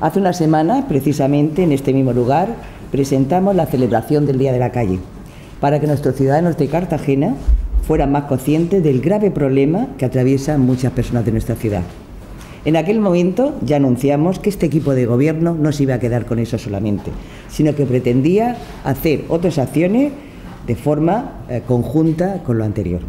Hace una semana, precisamente en este mismo lugar, presentamos la celebración del Día de la Calle, para que nuestros ciudadanos de Cartagena fueran más conscientes del grave problema que atraviesan muchas personas de nuestra ciudad. En aquel momento ya anunciamos que este equipo de gobierno no se iba a quedar con eso solamente, sino que pretendía hacer otras acciones de forma eh, conjunta con lo anterior.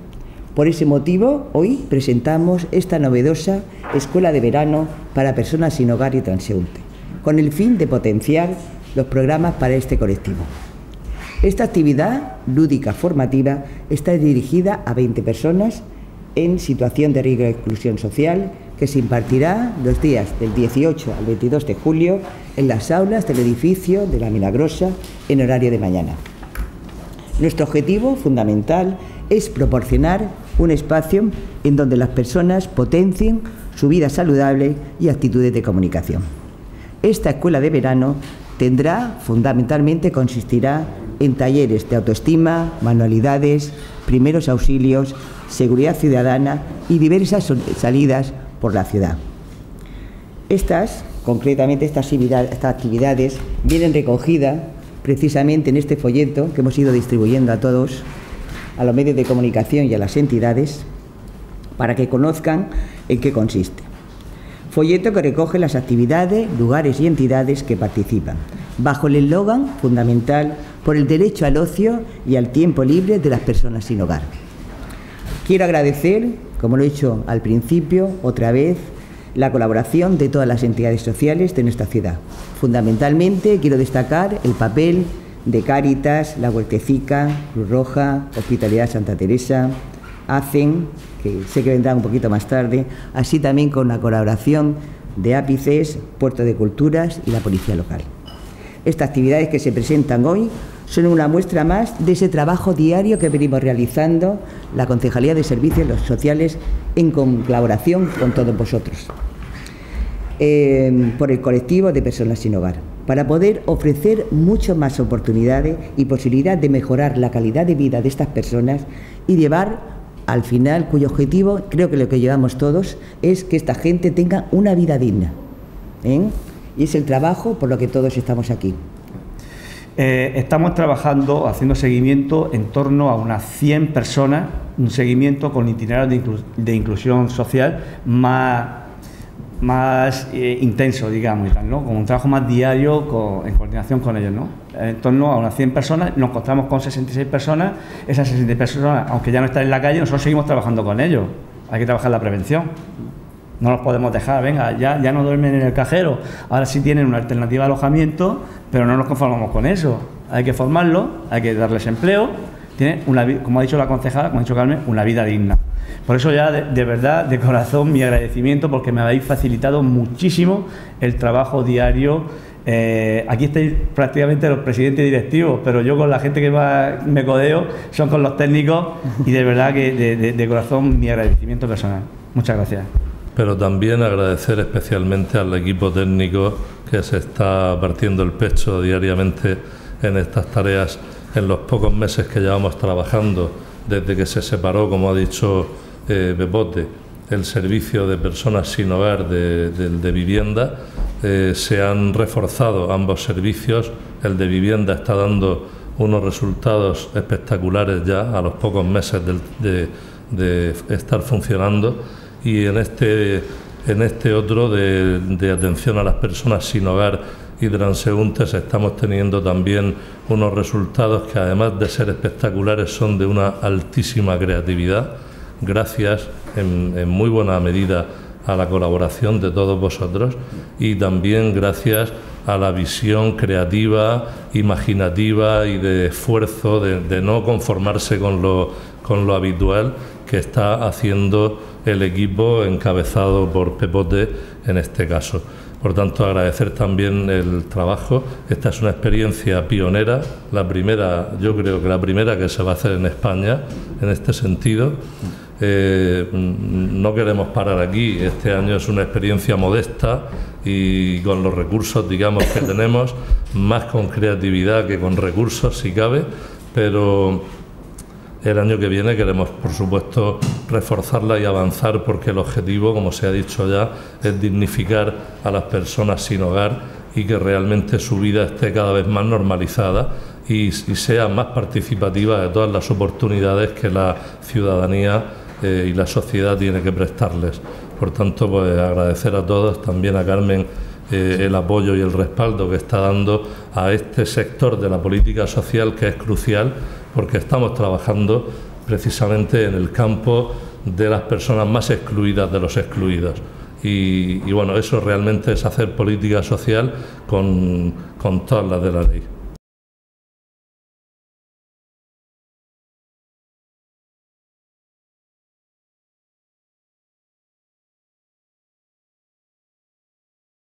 Por ese motivo, hoy presentamos esta novedosa Escuela de Verano para Personas sin Hogar y Transeúnte, con el fin de potenciar los programas para este colectivo. Esta actividad lúdica formativa está dirigida a 20 personas en situación de riesgo de exclusión social que se impartirá los días del 18 al 22 de julio en las aulas del edificio de la Milagrosa en horario de mañana. Nuestro objetivo fundamental es proporcionar un espacio en donde las personas potencien su vida saludable y actitudes de comunicación. Esta escuela de verano tendrá, fundamentalmente, consistirá en talleres de autoestima, manualidades, primeros auxilios, seguridad ciudadana y diversas salidas por la ciudad. Estas, concretamente estas actividades, vienen recogidas precisamente en este folleto que hemos ido distribuyendo a todos, a los medios de comunicación y a las entidades, para que conozcan en qué consiste. Folleto que recoge las actividades, lugares y entidades que participan, bajo el eslogan fundamental por el derecho al ocio y al tiempo libre de las personas sin hogar. Quiero agradecer, como lo he hecho al principio, otra vez, la colaboración de todas las entidades sociales de nuestra ciudad. Fundamentalmente quiero destacar el papel de Cáritas, La Huertecica, Cruz Roja, Hospitalidad Santa Teresa, ACEN, que sé que vendrá un poquito más tarde, así también con la colaboración de Ápices, Puerto de Culturas y la Policía Local. Estas actividades que se presentan hoy son una muestra más de ese trabajo diario que venimos realizando la Concejalía de Servicios Sociales en colaboración con todos vosotros, eh, por el colectivo de personas sin hogar, para poder ofrecer muchas más oportunidades y posibilidad de mejorar la calidad de vida de estas personas y llevar al final, cuyo objetivo, creo que lo que llevamos todos, es que esta gente tenga una vida digna. ¿eh? Y es el trabajo por lo que todos estamos aquí. Eh, estamos trabajando, haciendo seguimiento en torno a unas 100 personas, un seguimiento con itinerarios de, inclusión social más, más eh, intenso, digamos, ¿no? con un trabajo más diario en coordinación con ellos. ¿no? en torno a unas 100 personas, nos encontramos con 66 personas, esas 66 personas, aunque ya no están en la calle, nosotros seguimos trabajando con ellos, hay que trabajar la prevención. No los podemos dejar, venga, ya, ya no duermen en el cajero, ahora sí tienen una alternativa de alojamiento, pero no nos conformamos con eso. Hay que formarlos, hay que darles empleo, tienen, una, como ha dicho la concejala, como ha dicho Carmen, una vida digna. Por eso ya de, verdad, de corazón, mi agradecimiento porque me habéis facilitado muchísimo el trabajo diario eh, aquí estáis prácticamente los presidentes directivos, pero yo con la gente que me codeo son con los técnicos y de verdad que de, corazón mi agradecimiento personal. Muchas gracias. Pero también agradecer especialmente al equipo técnico que se está partiendo el pecho diariamente en estas tareas en los pocos meses que llevamos trabajando desde que se separó, como ha dicho eh, el servicio de personas sin hogar de vivienda eh, se han reforzado ambos servicios. El de vivienda está dando unos resultados espectaculares ya a los pocos meses de, estar funcionando y en este, en este otro de, de atención a las personas sin hogar y transeúntes estamos teniendo también unos resultados que además de ser espectaculares son de una altísima creatividad, gracias en, muy buena medida a la colaboración de todos vosotros y también gracias a la visión creativa, imaginativa y de esfuerzo de, no conformarse con lo, con lo habitual que está haciendo el equipo encabezado por Pepote en este caso. Por tanto, agradecer también el trabajo. Esta es una experiencia pionera, la primera, yo creo que la primera que se va a hacer en España en este sentido. Eh, no queremos parar aquí. Este año es una experiencia modesta y con los recursos, digamos, que tenemos, más con creatividad que con recursos, si cabe, pero el año que viene queremos, por supuesto, reforzarla y avanzar porque el objetivo, como se ha dicho ya, es dignificar a las personas sin hogar y que realmente su vida esté cada vez más normalizada y, sea más participativa de todas las oportunidades que la ciudadanía eh, y la sociedad tiene que prestarles. Por tanto, pues agradecer a todos, también a Carmen, eh, el apoyo y el respaldo que está dando a este sector de la política social que es crucial porque estamos trabajando precisamente en el campo de las personas más excluidas de los excluidos. Y, bueno, eso realmente es hacer política social con, con todas las de la ley.